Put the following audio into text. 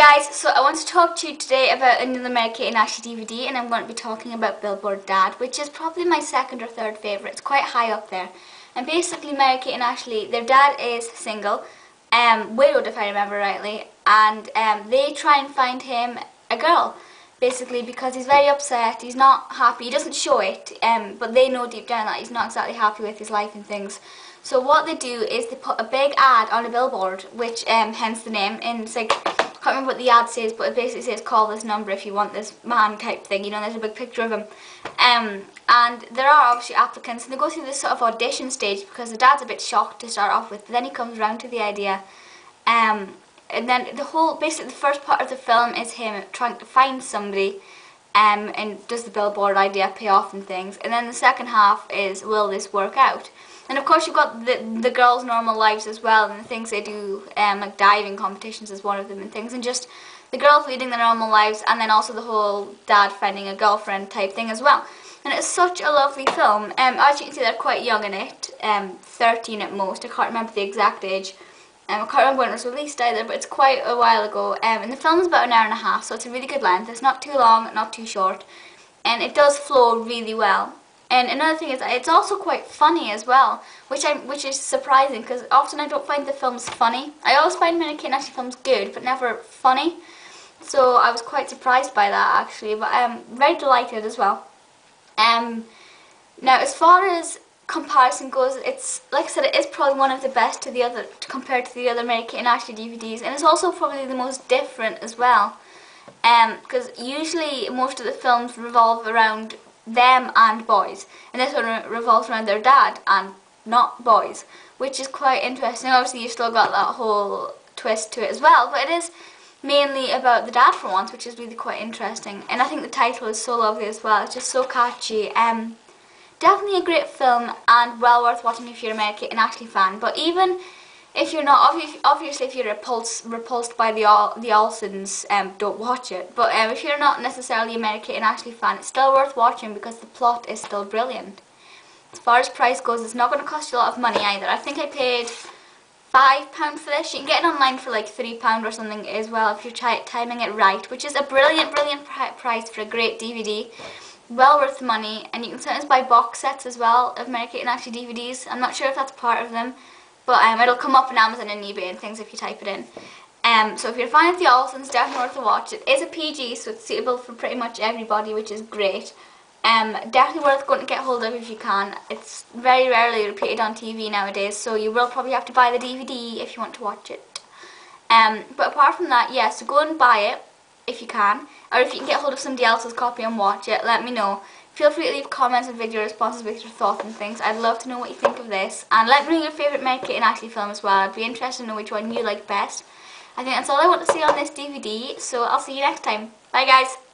guys, so I want to talk to you today about another Mary Kate and Ashley DVD and I'm going to be talking about Billboard Dad, which is probably my second or third favourite. It's quite high up there. And basically Mary Kate and Ashley, their dad is single, um, widowed if I remember rightly, and um, they try and find him a girl, basically because he's very upset, he's not happy, he doesn't show it, um, but they know deep down that he's not exactly happy with his life and things. So what they do is they put a big ad on a billboard, which um, hence the name, and it's like can't remember what the ad says, but it basically says call this number if you want this man type thing. You know, there's a big picture of him. Um, and there are obviously applicants, and they go through this sort of audition stage because the dad's a bit shocked to start off with. But then he comes around to the idea. Um, and then the whole, basically the first part of the film is him trying to find somebody um, and does the billboard idea pay off and things. And then the second half is will this work out? And of course you've got the, the girls' normal lives as well and the things they do, um, like diving competitions is one of them and things. And just the girls leading their normal lives and then also the whole dad finding a girlfriend type thing as well. And it's such a lovely film. Um, as you can see they're quite young in it, um, 13 at most, I can't remember the exact age. Um, I can't remember when it was released either, but it's quite a while ago. Um, and the film's about an hour and a half, so it's a really good length. It's not too long, not too short. And it does flow really well. And another thing is, it's also quite funny as well, which I which is surprising because often I don't find the films funny. I always find Kate Ashley films good, but never funny. So I was quite surprised by that actually, but I'm very delighted as well. Um, now as far as comparison goes, it's like I said, it is probably one of the best to the other compared to the other Mary Kate and Ashley DVDs, and it's also probably the most different as well. Because um, usually most of the films revolve around them and boys. And this one revolves around their dad and not boys, which is quite interesting. Obviously, you've still got that whole twist to it as well, but it is mainly about the dad for once, which is really quite interesting. And I think the title is so lovely as well. It's just so catchy. Um, definitely a great film and well worth watching if you're a Mary Kate and Ashley fan. But even if you're not, obviously if you're repulsed, repulsed by the the Olsens, um, don't watch it. But um, if you're not necessarily a Mary Kate and Ashley fan, it's still worth watching because the plot is still brilliant. As far as price goes, it's not going to cost you a lot of money either. I think I paid five pound for this. You can get it online for like three pound or something as well if you're timing it right, which is a brilliant, brilliant price for a great DVD. Well worth the money, and you can sometimes buy box sets as well of Mary Kate and Ashley DVDs. I'm not sure if that's part of them. But um, it'll come up on Amazon and eBay and things if you type it in. Um, so if you're a fan of the Olsens, definitely worth a watch. It is a PG, so it's suitable for pretty much everybody, which is great. Um, definitely worth going to get hold of if you can. It's very rarely repeated on TV nowadays, so you will probably have to buy the DVD if you want to watch it. Um, but apart from that, yes, yeah, so go and buy it if you can. Or if you can get hold of somebody else's copy and watch it, let me know. Feel free to leave comments and video responses with your thoughts and things. I'd love to know what you think of this. And let me know your favourite Mary Kate and Ashley film as well. I'd be interested to know which one you like best. I think that's all I want to see on this DVD, so I'll see you next time. Bye guys!